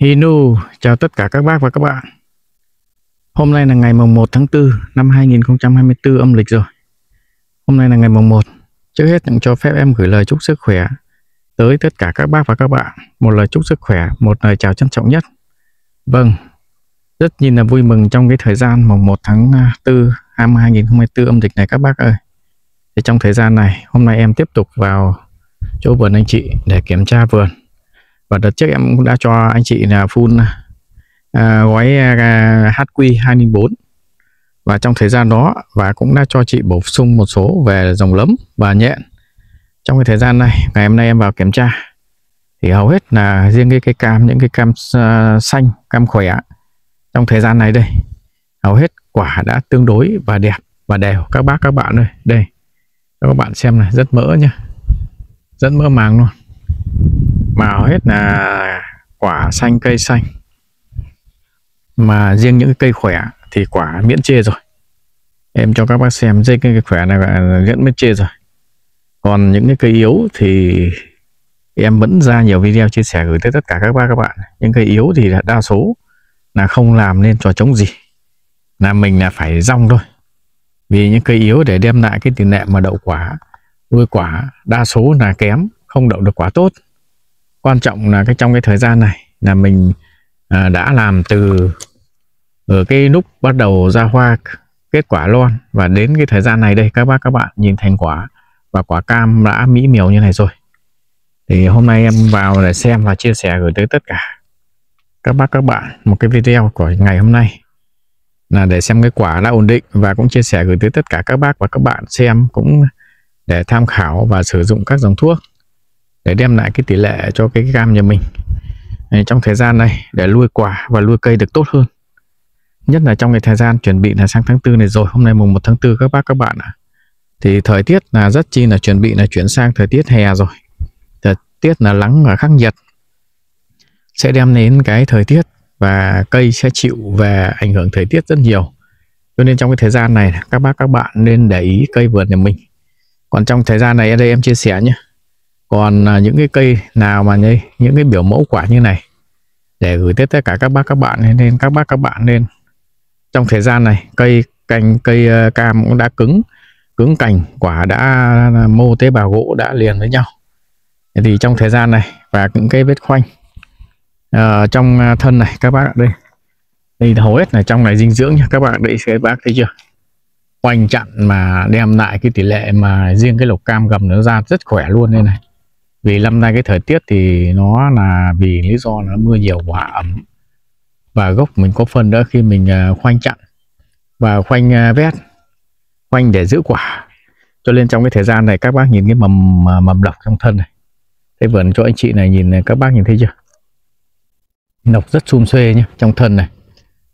Hinu, chào tất cả các bác và các bạn. Hôm nay là ngày mùng 1 tháng 4 năm 2024 âm lịch rồi. Hôm nay là ngày mùng 1. Trước hết cho phép em gửi lời chúc sức khỏe tới tất cả các bác và các bạn. Một lời chúc sức khỏe, một lời chào trân trọng nhất. Vâng, rất nhìn là vui mừng trong cái thời gian mùng 1 tháng à, 4 năm 2024 âm lịch này các bác ơi. Thì trong thời gian này, hôm nay em tiếp tục vào chỗ vườn anh chị để kiểm tra vườn và đợt trước em cũng đã cho anh chị là phun à, gói à, HQ204 và trong thời gian đó và cũng đã cho chị bổ sung một số về dòng lấm và nhện. Trong cái thời gian này ngày hôm nay em vào kiểm tra thì hầu hết là riêng cái cây cam những cái cam uh, xanh cam khỏe trong thời gian này đây hầu hết quả đã tương đối và đẹp và đều. Các bác các bạn ơi đây. Các bạn xem này rất mỡ nhá. Rất mỡ màng luôn mà hầu hết là quả xanh, cây xanh. Mà riêng những cây khỏe thì quả miễn chê rồi. Em cho các bác xem dây cây khỏe này miễn miễn chê rồi. Còn những cái cây yếu thì em vẫn ra nhiều video chia sẻ gửi tới tất cả các bác, các bạn. Những cây yếu thì đa số là không làm nên trò chống gì. Là mình là phải rong thôi. Vì những cây yếu để đem lại cái tỷ lệ mà đậu quả, nuôi quả đa số là kém, không đậu được quả tốt quan trọng là cái trong cái thời gian này là mình à, đã làm từ ở cái lúc bắt đầu ra hoa kết quả lon và đến cái thời gian này đây các bác các bạn nhìn thành quả và quả cam đã mỹ miều như này rồi. Thì hôm nay em vào để xem và chia sẻ gửi tới tất cả các bác các bạn một cái video của ngày hôm nay. Là để xem cái quả đã ổn định và cũng chia sẻ gửi tới tất cả các bác và các bạn xem cũng để tham khảo và sử dụng các dòng thuốc để đem lại cái tỷ lệ cho cái cam nhà mình. Trong thời gian này, để nuôi quả và nuôi cây được tốt hơn. Nhất là trong cái thời gian chuẩn bị là sang tháng tư này rồi, hôm nay mùng 1 tháng 4 các bác, các bạn ạ. À. thì thời tiết là rất chi là chuẩn bị là chuyển sang thời tiết hè rồi. Thời tiết là nắng và khắc nhiệt sẽ đem đến cái thời tiết và cây sẽ chịu về ảnh hưởng thời tiết rất nhiều. Cho nên trong cái thời gian này, các bác, các bạn nên để ý cây vườn nhà mình. Còn trong thời gian này ở đây em chia sẻ nhé còn à, những cái cây nào mà như những cái biểu mẫu quả như này để gửi tới tất cả các bác các bạn nên các bác các bạn nên trong thời gian này cây cành cây ờ, cam cũng đã cứng cứng cành quả đã à, mô tế bào gỗ đã liền với nhau. Thì trong thời gian này và những cái vết khoanh uh, trong à, thân này các bác đây. Đây hầu hết là trong này dinh dưỡng nha các bạn đây các bác thấy chưa? Khoanh chặn mà đem lại cái tỷ lệ mà riêng cái lục cam gầm nó ra rất khỏe luôn đây này vì năm nay cái thời tiết thì nó là vì lý do nó mưa nhiều quá ẩm. Và gốc mình có phần đó khi mình à, khoanh chặn và khoanh à, vét khoanh để giữ quả. Cho nên trong cái thời gian này các bác nhìn cái mầm à, mầm lọc trong thân này. Thế vườn cho anh chị này nhìn này, các bác nhìn thấy chưa? Lọc rất xum xuê nhé trong thân này.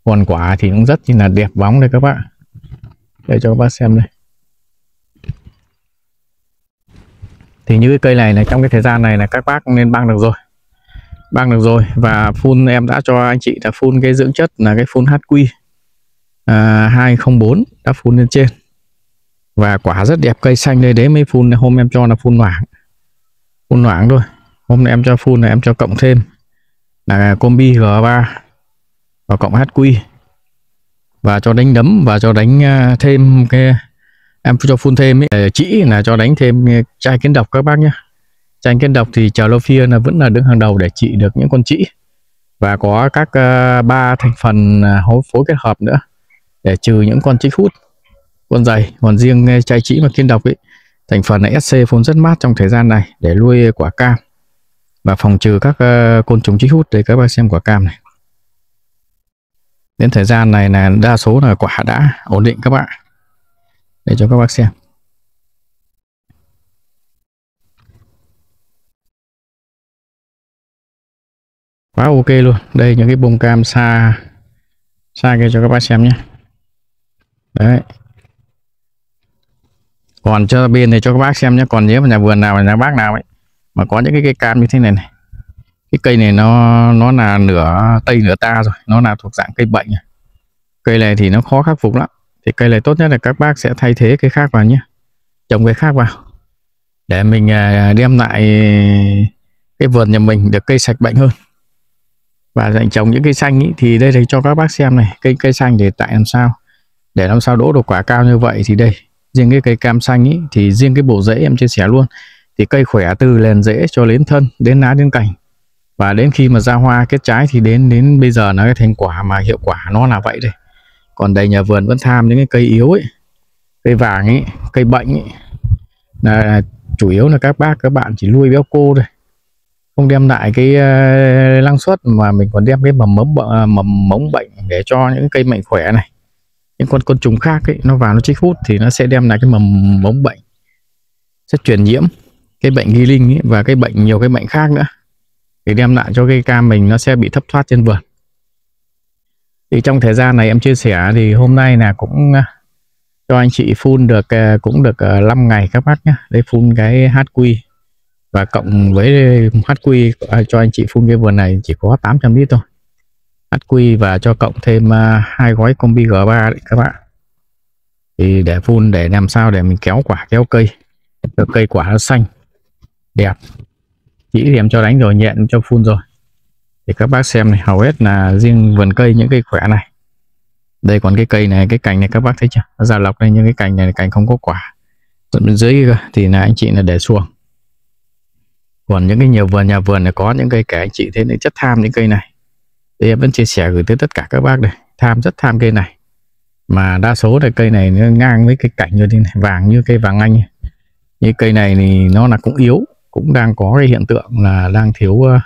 Còn quả thì cũng rất là đẹp bóng đây các bạn để cho các bác xem đây. Thì như cái cây này là trong cái thời gian này là các bác nên băng được rồi. Băng được rồi và phun em đã cho anh chị là phun cái dưỡng chất là cái phun HQ à, 204 đã phun lên trên. Và quả rất đẹp cây xanh đây đấy mới phun hôm em cho là phun loãng. Phun loãng thôi. Hôm nay em cho phun là em cho cộng thêm là combi G3 và cộng HQ và cho đánh đấm và cho đánh à, thêm cái em cho phun thêm ấy, chỉ là cho đánh thêm chai kiến độc các bác nhé. Chai kiến độc thì trà lô là vẫn là đứng hàng đầu để trị được những con trĩ và có các uh, ba thành phần ờ, uh, hối phối kết hợp nữa để trừ những con trĩ hút con dày. Còn riêng chai chỉ mà kiến độc ấy thành phần là SC phun rất mát trong thời gian này để nuôi quả cam. Và phòng trừ các uh, côn trùng trĩ hút để các bác xem quả cam này. Đến thời gian này là đa số là quả đã ổn định các bạn để cho các bác xem. Quá ok luôn. Đây, những cái bông cam xa xa kia cho các bác xem nhé. Đấy. Còn cho bên này cho các bác xem nhé. Còn nếu mà nhà vườn nào, nhà bác nào ấy, mà có những cái cây cam như thế này này, cái cây này nó nó là nửa, tây nửa ta rồi. Nó là thuộc dạng cây bệnh. Cây này thì nó khó khắc phục lắm thì cây này tốt nhất là các bác sẽ thay thế cây khác vào nhé. Trồng cây khác vào. Để mình à, đem lại cái vườn nhà mình được cây sạch bệnh hơn. Và dành trồng những cây xanh ý, thì đây thì cho các bác xem này cây cây xanh để tại làm sao? Để làm sao đỗ được quả cao như vậy thì đây riêng cái cây cam xanh ý, thì riêng cái bộ rễ em chia sẻ luôn. Thì cây khỏe từ liền rễ cho đến thân đến lá đến cành. Và đến khi mà ra hoa kết trái thì đến đến bây giờ nó cái thành quả mà hiệu quả nó là vậy đây còn đầy nhà vườn vẫn tham những cái cây yếu ấy cây vàng ấy cây bệnh ấy. Là chủ yếu là các bác các bạn chỉ nuôi béo cô thôi không đem lại cái uh, năng suất mà mình còn đem cái mầm mống à, mầm mống bệnh để cho những cây mạnh khỏe này. Những con côn trùng khác ấy nó vào nó chích hút thì nó sẽ đem lại cái mầm mống bệnh sẽ truyền nhiễm cái bệnh ghi linh ấy, và cái bệnh nhiều cái bệnh khác nữa. Thì đem lại cho cây cam mình nó sẽ bị thấp thoát trên vườn thì trong thời gian này em chia sẻ thì hôm nay là cũng à, cho anh chị phun được à, cũng được à, 5 ngày các bác nhé để phun cái HQ và cộng với HQ cho anh chị phun cái vườn này chỉ có 800 lít thôi. HQ và cho cộng thêm hai gói combi G3 đấy các bạn thì để phun để làm sao để mình kéo quả, kéo cây. Được, cây quả nó xanh, đẹp. Chỉ thì em cho đánh rồi, nhện cho phun rồi thì các bác xem này hầu hết là riêng vườn cây những cây khỏe này. Đây còn cái cây này cái cành này các bác thấy chưa? Nó ra lọc đây những cái cành này cành không có quả. Tận bên dưới thì là anh chị là để xuồng. Còn những cái nhiều vườn nhà vườn này có những cây kẻ anh chị thấy những chất tham những cây này. Thì em vẫn chia sẻ gửi tới tất cả các bác đây. Tham rất tham cây này. Mà đa số là cây này nó ngang với cái cảnh như thế này vàng như cây vàng anh. Như cây này thì nó là cũng yếu cũng đang có cái hiện tượng là đang thiếu uh,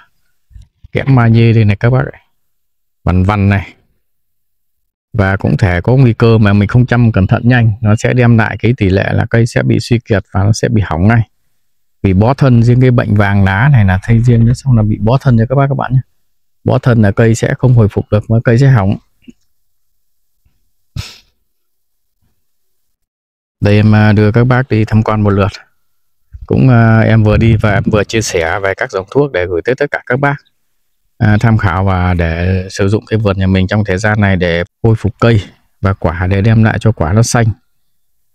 kẽm magie đây này các bác ạ. Vằn vằn này. Và cũng thể có nguy cơ mà mình không chăm cẩn thận nhanh. Nó sẽ đem lại cái tỷ lệ là cây sẽ bị suy kiệt và nó sẽ bị hỏng ngay. Vì bó thân riêng cái bệnh vàng lá này là thay riêng xong là bị bó thân cho các bác các bạn nhé. Bó thân là cây sẽ không hồi phục được mà cây sẽ hỏng. Đây em à, đưa các bác đi tham quan một lượt. Cũng à, em vừa đi và em vừa chia sẻ về các dòng thuốc để gửi tới tất cả các bác. À, tham khảo và để sử dụng cái vườn nhà mình trong thời gian này để khôi phục cây và quả để đem lại cho quả nó xanh.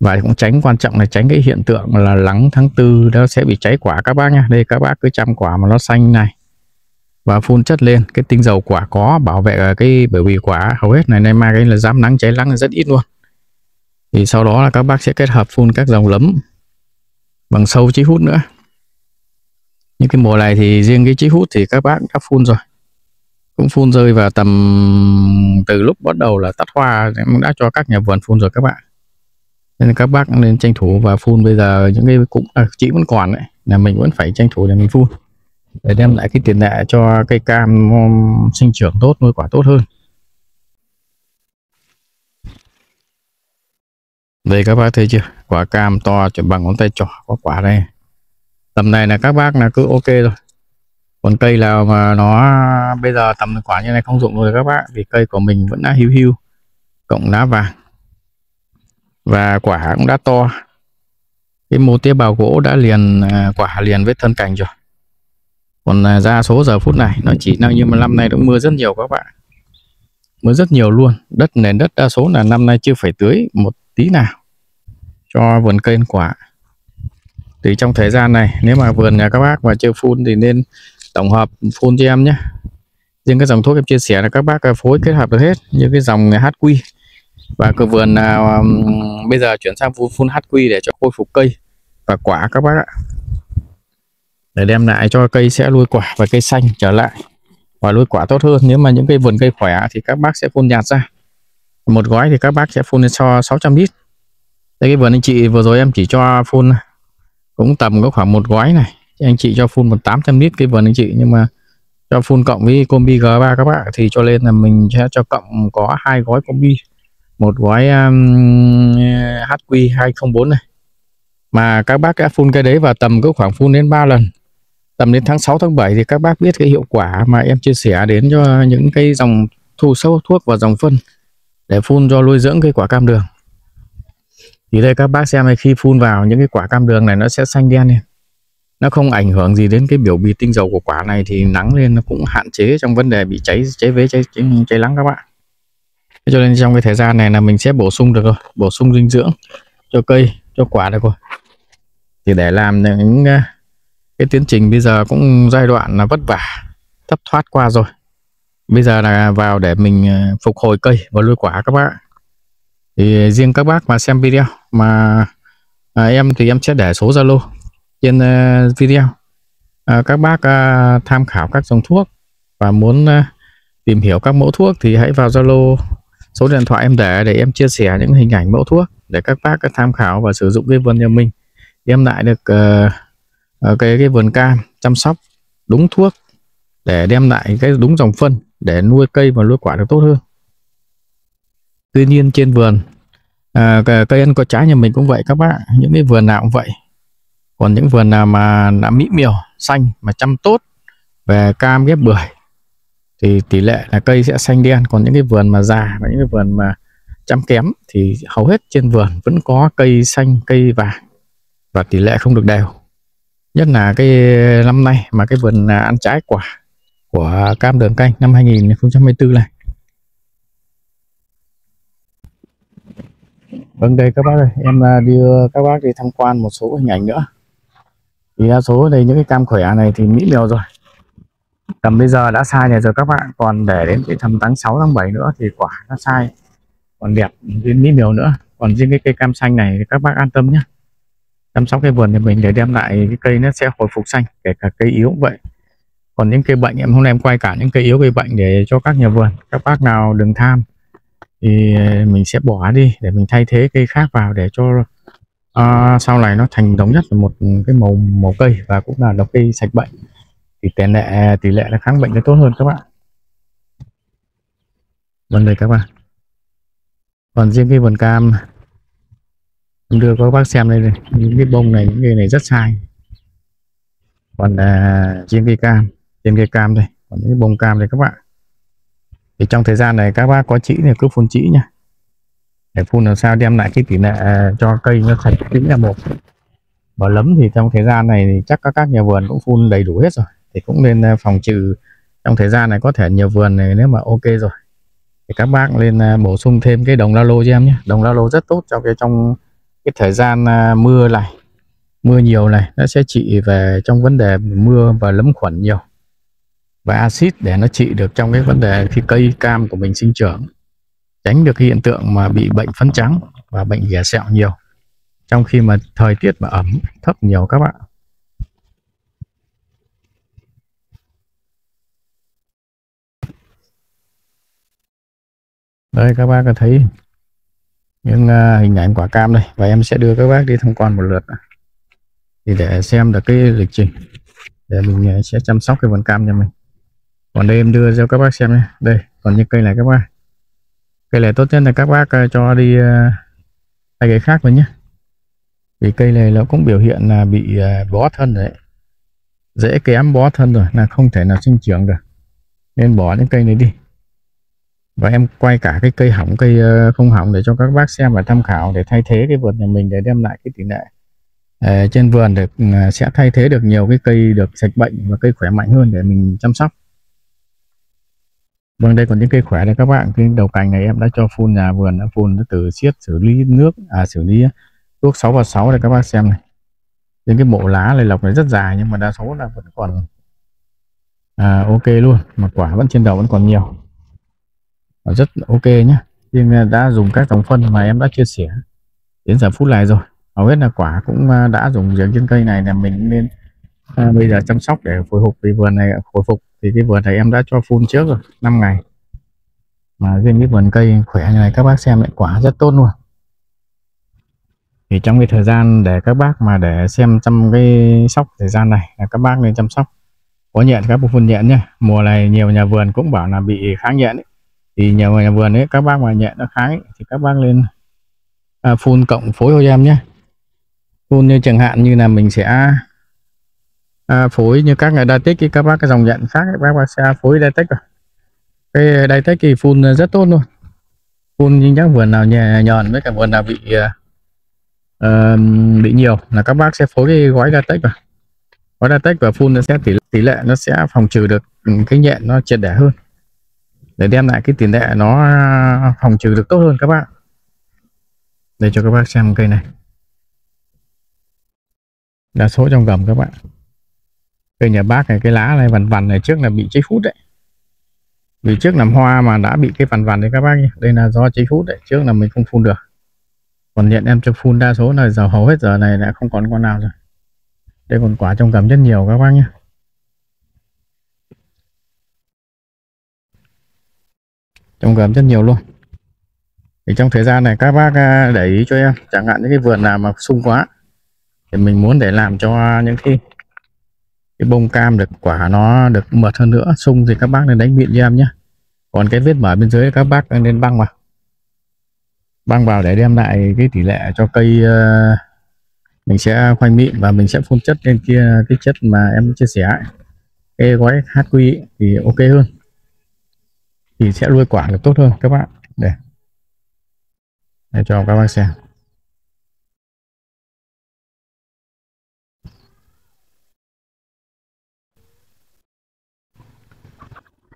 Và cũng tránh, quan trọng là tránh cái hiện tượng là lắng tháng tư nó sẽ bị cháy quả các bác nha đây các bác cứ chăm quả mà nó xanh này. Và phun chất lên, cái tinh dầu quả có, bảo vệ cái bởi vì quả hầu hết này, nay mai cái là dám nắng cháy nắng là rất ít luôn. Thì sau đó là các bác sẽ kết hợp phun các dòng lấm bằng sâu chí hút nữa. Như cái mùa này thì riêng cái chí hút thì các bác đã phun rồi cũng phun rơi vào tầm từ lúc bắt đầu là tắt hoa em đã cho các nhà vườn phun rồi các bạn. Nên các bác nên tranh thủ và phun. Bây giờ những cái cũng à, chỉ vẫn còn đấy là mình vẫn phải tranh thủ để mình phun. Để đem lại cái tiền lệ cho cây cam um, sinh trưởng tốt nuôi quả tốt hơn. Đây các bác thấy chưa? Quả cam to chuẩn bằng ngón tay trỏ có quả đây tầm này là các bác là cứ ok rồi còn cây nào mà nó, bây giờ tầm quả như này không dụng rồi các bác, vì cây của mình vẫn đã hưu hưu cộng lá vàng. Và quả cũng đã to. Cái mô tế bào gỗ đã liền à, quả liền với thân cành rồi. Còn à, ra số giờ phút này, nó chỉ năng như mà năm nay cũng mưa rất nhiều các bạn. Mưa rất nhiều luôn. Đất nền đất đa số là năm nay chưa phải tưới một tí nào cho vườn cây quả. Thì trong thời gian này, nếu mà vườn nhà các bác mà chưa phun thì nên tổng hợp phun cho em nhé. Riêng cái dòng thuốc em chia sẻ là các bác à, phối kết hợp được hết như cái dòng HQ và cái vườn nào um, bây giờ chuyển sang phun, phun HQ để cho khôi phục cây và quả các bác ạ. Để đem lại cho cây sẽ nuôi quả và cây xanh trở lại và nuôi quả tốt hơn. Nếu mà những cây vườn cây khỏe thì các bác sẽ phun nhạt ra. Một gói thì các bác sẽ phun cho 600 lít. Đây cái vườn anh chị vừa rồi em chỉ cho phun cũng tầm có khoảng một gói này anh chị cho phun một 800 lít cái vườn anh chị. Nhưng mà cho phun cộng với combi G3 các bạn thì cho lên là mình sẽ cho cộng có hai gói combi. Một gói um, HQ 204 này. Mà các bác đã phun cái đấy và tầm cứ khoảng phun đến 3 lần. Tầm đến tháng 6 tháng 7 thì các bác biết cái hiệu quả mà em chia sẻ đến cho những cái dòng thu sâu thuốc và dòng phân để phun cho nuôi dưỡng cây quả cam đường. Thì đây các bác xem này khi phun vào những cái quả cam đường này nó sẽ xanh đen lên nó không ảnh hưởng gì đến cái biểu bì tinh dầu của quả này thì nắng lên nó cũng hạn chế trong vấn đề bị cháy cháy vế cháy cháy, cháy lắng các bạn. Cho nên trong cái thời gian này là mình sẽ bổ sung được rồi bổ sung dinh dưỡng cho cây cho quả được rồi. Thì để làm những ờ, cái tiến trình bây giờ cũng giai đoạn là vất vả thấp thoát qua rồi. Bây giờ là vào để mình ờ, phục hồi cây và nuôi quả các bạn. thì riêng các bác mà xem video mà à, em thì em sẽ để số Zalo trên uh, video. À, các bác uh, tham khảo các dòng thuốc và muốn uh, tìm hiểu các mẫu thuốc thì hãy vào Zalo số điện thoại em để để em chia sẻ những hình ảnh mẫu thuốc để các bác tham khảo và sử dụng cái vườn nhà mình. Đem lại được uh, cái cái vườn cam chăm sóc đúng thuốc để đem lại cái đúng dòng phân để nuôi cây và nuôi quả được tốt hơn. Tuy nhiên trên vườn à, cây ăn có trái nhà mình cũng vậy các bác. Những cái vườn nào cũng vậy còn những vườn nào mà đã mỹ miều xanh mà chăm tốt về cam ghép bưởi thì tỷ lệ là cây sẽ xanh đen. Còn những cái vườn mà già và những cái vườn mà chăm kém thì hầu hết trên vườn vẫn có cây xanh cây vàng và tỷ lệ không được đều. Nhất là cái năm nay mà cái vườn ăn trái quả của cam đường canh năm 2024 này. Vâng đây các bác ơi, em à, đưa các bác đi tham quan một số hình ảnh nữa. Thì đa số đây những cái cam khỏe này thì mỹ miều rồi. Tầm bây giờ đã sai này rồi các bạn, còn để đến cái tầm tháng 6 tháng 7 nữa thì quả nó sai. Còn đẹp đến mỹ miều nữa. Còn riêng cái cây cam xanh này thì các bác an tâm nhé. Chăm sóc cái vườn thì mình để đem lại cái cây nó sẽ hồi phục xanh, kể cả cây yếu cũng vậy. Còn những cây bệnh em hôm nay em quay cả những cây yếu cây bệnh để cho các nhà vườn. Các bác nào đừng tham thì mình sẽ bỏ đi để mình thay thế cây khác vào để cho à, sau này nó thành thống nhất một cái màu màu cây và cũng là độc cây sạch bệnh. Thì tỷ lệ tỷ lệ là kháng bệnh nó tốt hơn các bạn. Vâng đây các bạn. Còn riêng cái vườn cam em đưa các bác xem đây này những cái bông này những cây này rất sai. Còn à, riêng cây cam trên cây cam đây còn những cái bông cam đây các bạn. Thì trong thời gian này các bác có chỉ thì cứ phun chỉ nha để phun làm sao đem lại cái tỷ lệ à, cho cây nó sạch chỉ là một. Và lấm thì trong thời gian này thì chắc các các nhà vườn cũng phun đầy đủ hết rồi. Thì cũng nên à, phòng trừ. Trong thời gian này có thể nhiều vườn này nếu mà ok rồi. Thì các bác lên à, bổ sung thêm cái đồng la lô cho em nhé. Đồng la lô rất tốt cho cái trong cái thời gian mưa này. Mưa nhiều này, nó sẽ trị về trong vấn đề mưa và lấm khuẩn nhiều. Và axit để nó trị được trong cái vấn đề khi cây cam của mình sinh trưởng tránh được hiện tượng mà bị bệnh phấn trắng và bệnh ghẻ sẹo nhiều. Trong khi mà thời tiết mà ẩm thấp nhiều các bạn. Đây các bác có thấy những uh, hình ảnh quả cam đây. Và em sẽ đưa các bác đi tham quan một lượt thì để xem được cái lịch trình. Để mình uh, sẽ chăm sóc cái vườn cam cho mình. Còn đây em đưa cho các bác xem nhé. Đây còn những cây này các bác cây này tốt nhất là các bác ờ, cho đi uh, hai cây khác rồi nhé. Vì cây này nó cũng biểu hiện là bị ờ, bó thân đấy. Dễ kém bó thân rồi là không thể nào sinh trưởng được. Nên bỏ những cây này đi. Và em quay cả cái cây hỏng cây không hỏng để cho các bác xem và tham khảo để thay thế cái vườn nhà mình để đem lại cái tỷ lệ trên vườn được ừ, sẽ thay thế được nhiều cái cây được sạch bệnh và cây khỏe mạnh hơn để mình chăm sóc. Vâng đây còn những cây khỏe đây các bạn. Cái đầu cành này em đã cho phun nhà vườn đã phun từ siết xử lý nước à xử lý thuốc 6 và 6 đây các bác xem này. Những cái bộ lá này lọc này rất dài nhưng mà đa số là vẫn còn à, ok luôn mà quả vẫn trên đầu vẫn còn nhiều. Và rất ok nhé nhưng à, đã dùng các dòng phân mà em đã chia sẻ đến giờ phút này rồi. Hầu hết là quả cũng à, đã dùng dưỡng trên cây này là mình nên à, bây giờ chăm sóc để hồi phục vì vườn này à, hồi phục thì cái vườn này em đã cho phun trước rồi 5 ngày. Mà riêng cái vườn cây khỏe như này các bác xem lại quả rất tốt luôn. Thì trong cái thời gian để các bác mà để xem trong cái sóc thời gian này là các bác nên chăm sóc. Có nhện các bộ phun nhện nhé mùa này nhiều nhà vườn cũng bảo là bị kháng nhện ấy. thì nhiều nhà vườn ấy các bác mà nhện nó kháng ấy, thì các bác lên à, phun cộng phối cho em nhé phun như chẳng hạn như là mình sẽ à, phối như các ngày đa tích các bác cái dòng nhận khác các bác sẽ phối đa tích rồi à. cái ờ, đa tích thì phun rất tốt luôn. Phun nhưng các vườn nào nhẹ nhòn với cả vườn nào bị uh, bị nhiều là các bác sẽ phối cái gói đa tích rồi à. gói đa tích và phun nó sẽ tỷ, tỷ lệ nó sẽ phòng trừ được cái nhện nó triệt để hơn. Để đem lại cái tỷ lệ nó ờ, phòng trừ được tốt hơn các bạn để cho các bác xem cây này. Đa số trong gầm các bạn cây nhà bác này, cái lá này vằn vằn này trước là bị cháy hút đấy. Vì trước làm hoa mà đã bị cái vằn vằn đấy các bác nhé đây là do cháy hút đấy, trước là mình không phun được. Còn hiện em cho phun đa số là giờ hầu hết giờ này đã không còn con nào rồi. Đây còn quả trong cầm rất nhiều các bác nhé trong cầm rất nhiều luôn. Thì trong thời gian này các bác à, để ý cho em, chẳng hạn những cái vườn nào mà sung quá, thì mình muốn để làm cho những cái cái bông cam được quả nó được mượt hơn nữa sung thì các bác nên đánh mịn cho em nhé. Còn cái vết mở bên dưới các bác nên băng vào. Băng vào để đem lại cái tỷ lệ cho cây uh, mình sẽ khoanh mịn và mình sẽ phun chất lên kia cái chất mà em chia sẻ cái gói HQ thì ok hơn. Thì sẽ nuôi quả được tốt hơn các bạn để để cho các bác xem.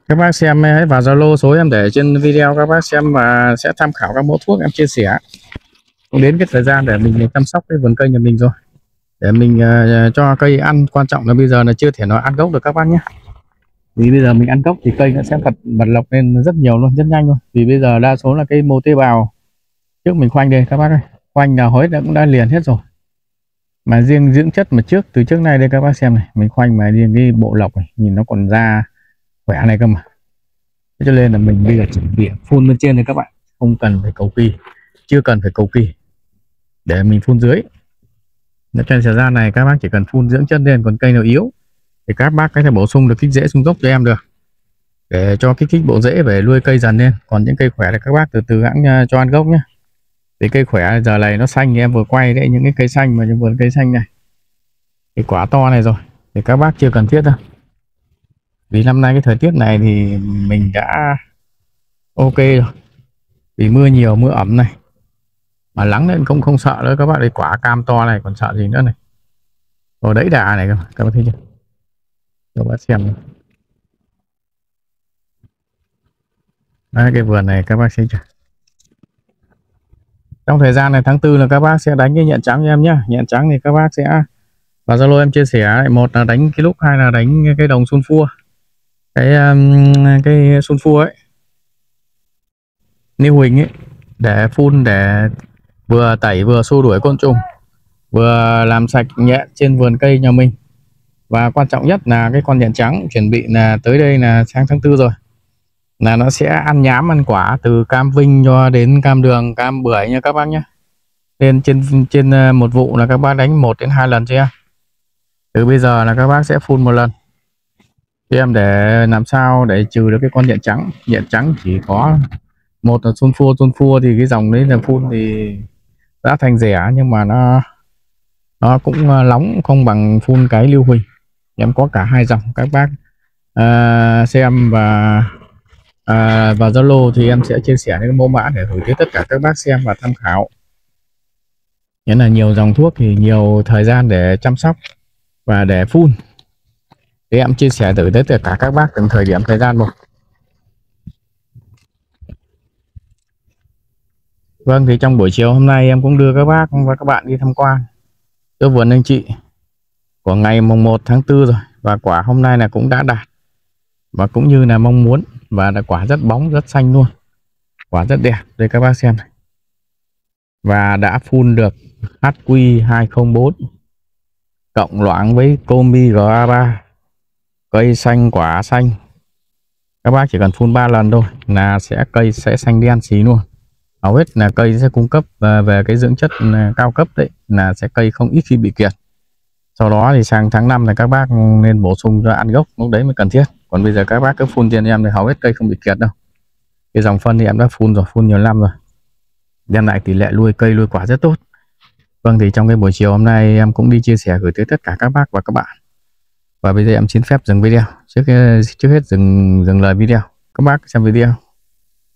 Các bác xem hãy vào Zalo số em để trên video các bác xem và sẽ tham khảo các mẫu thuốc em chia sẻ. Cũng đến cái thời gian để mình chăm sóc cái vườn cây nhà mình rồi. Để mình uh, cho cây ăn. Quan trọng là bây giờ là chưa thể nó ăn gốc được các bác nhé. Vì bây giờ mình ăn gốc thì cây nó sẽ bật bật lọc lên rất nhiều luôn rất nhanh luôn. Vì bây giờ đa số là cây mô tế bào. Trước mình khoanh đây các bác ơi. Khoanh là hối đã cũng đã liền hết rồi. Mà riêng dưỡng chất mà trước từ trước nay đây các bác xem này mình khoanh mà riêng cái bộ lọc này nhìn nó còn ra khỏe này cơ mà. Cho nên là mình bây giờ chuẩn bị phun bên trên đây các bạn. Không cần phải cầu kỳ. Chưa cần phải cầu kỳ. Để mình phun dưới. Nó trên thời gian này các bác chỉ cần phun dưỡng chân lên, còn cây nào yếu, thì các bác có thể bổ sung được kích rễ xuống gốc cho em được. Để cho kích thích bộ rễ về nuôi cây dần lên. Còn những cây khỏe thì các bác từ từ hãng à, cho ăn gốc nhé vì cây khỏe giờ này nó xanh em vừa quay đấy, những cái cây xanh mà, những vườn cây xanh này. Cái quả to này rồi, thì các bác chưa cần thiết đâu vì năm nay cái thời tiết này thì mình đã ok rồi. Vì mưa nhiều mưa ẩm này. Mà lắng lên không không sợ nữa các bạn đây quả cam to này còn sợ gì nữa này. Rồi đấy đà này các bạn thấy chưa? Các bạn xem Đấy, cái vườn này các bác thấy chưa? Trong thời gian này tháng tư là các bác sẽ đánh cái nhện trắng cho em nhé nhện trắng thì các bác sẽ và zalo em chia sẻ một là đánh cái lúc hai là đánh cái đồng sun phua cái um, cái sun phu ấy. New Huỳnh ấy để phun để vừa tẩy vừa xua đuổi côn trùng vừa làm sạch nhện trên vườn cây nhà mình. Và quan trọng nhất là cái con nhện trắng chuẩn bị là tới đây là sáng tháng tư rồi. Là nó sẽ ăn nhám ăn quả từ cam vinh cho đến cam đường cam bưởi nha các bác nhé nên trên trên ờ, một vụ là các bác đánh một đến hai lần chưa từ bây giờ là các bác sẽ phun một lần em để làm sao để trừ được cái con nhện trắng? Nhện trắng chỉ có một là sun phua sun phua thì cái dòng đấy là phun thì giá thành rẻ nhưng mà nó nó cũng à, nóng không bằng phun cái lưu huỳnh. Em có cả hai dòng các bác uh, xem và à, uh, vào Zalo thì em sẽ chia sẻ những mẫu mã để gửi tới tất cả các bác xem và tham khảo. Nghĩa là nhiều dòng thuốc thì nhiều thời gian để chăm sóc và để phun thì em chia sẻ tới tất cả các bác từng thời điểm, thời gian một. Vâng thì trong buổi chiều hôm nay em cũng đưa các bác và các bạn đi tham quan. Chỗ vườn anh chị, của ngày mùng 1 tháng 4 rồi, và quả hôm nay là cũng đã đạt. Và cũng như là mong muốn, và là quả rất bóng, rất xanh luôn. Quả rất đẹp, đây các bác xem này. Và đã phun được HQ204 cộng loãng với Combi GA3 cây xanh quả xanh. Các bác chỉ cần phun 3 lần thôi là sẽ cây sẽ xanh đen xí luôn. Hầu hết là cây sẽ cung cấp à, về, cái dưỡng chất à, cao cấp đấy là sẽ cây không ít khi bị kiệt. Sau đó thì sang tháng 5 là các bác nên bổ sung cho ăn gốc lúc đấy mới cần thiết. Còn bây giờ các bác cứ phun trên em thì hầu hết cây không bị kiệt đâu. Cái dòng phân thì em đã phun rồi phun nhiều năm rồi. Đem lại tỷ lệ nuôi cây nuôi quả rất tốt. Vâng thì trong cái buổi chiều hôm nay em cũng đi chia sẻ gửi tới tất cả các bác và các bạn và bây giờ em xin phép dừng video. Trước ờ, trước hết dừng dừng lời video. Các bác xem video.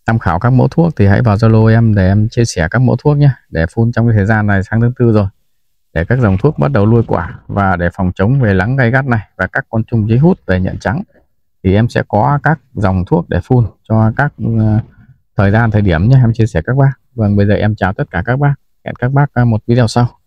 Tham khảo các mẫu thuốc thì hãy vào zalo em để em chia sẻ các mẫu thuốc nhé. Để phun trong cái thời gian này sang tháng tư rồi. Để các dòng thuốc bắt đầu nuôi quả và để phòng chống về lắng gay gắt này và các con trùng giấy hút về nhận trắng thì em sẽ có các dòng thuốc để phun cho các ờ, thời gian, thời điểm nhé. Em chia sẻ các bác. Vâng bây giờ em chào tất cả các bác. Hẹn các bác ờ, một video sau.